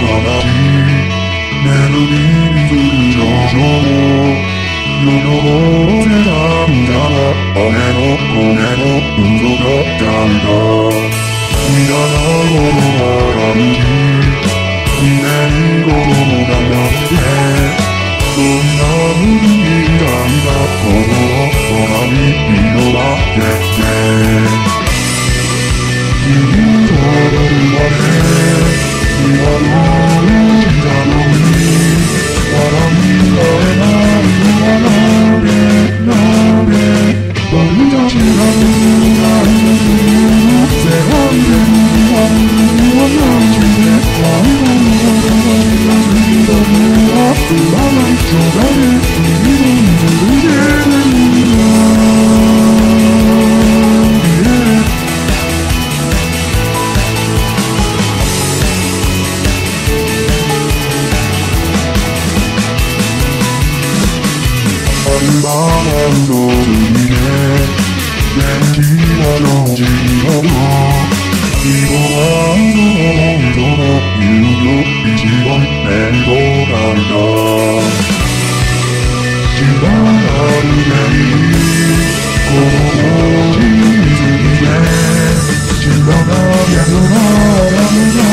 ならにメロディーにする情を世のせたんだが雨の骨の嘘だったんだ見習うものならに年頃もだなってそんな無理なんだこの空に広がって 나만도 들리네. 내 귀가 어지러워 이거와 이거와 이거와 이지만 내 거란다. 지나가는 내일이 고고지 중이네. 지나가야 누나라 누나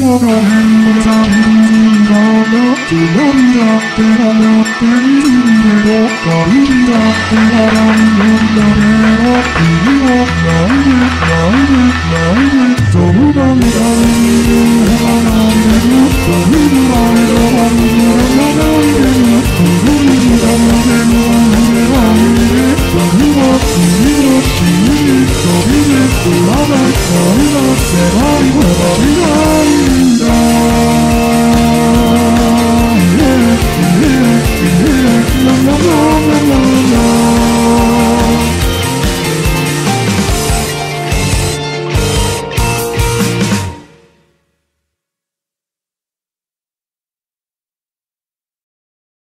の変な人がなくなりだって笑っているんでどっかりだって笑いのんだに意味はないねないねないねそんな未来に笑君は君は君は 소리를 불러낼 거리가 제발이 고버리라